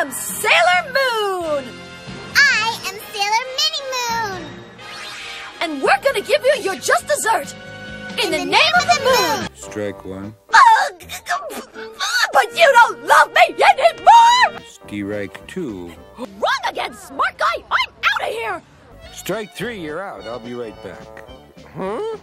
am Sailor Moon! I am Sailor Mini Moon! And we're gonna give you your just dessert! In, the, name, of the moon! Strike one. But you don't love me anymore! Strike two. Wrong again, smart guy! I'm out of here! Strike three, you're out. I'll be right back. Huh?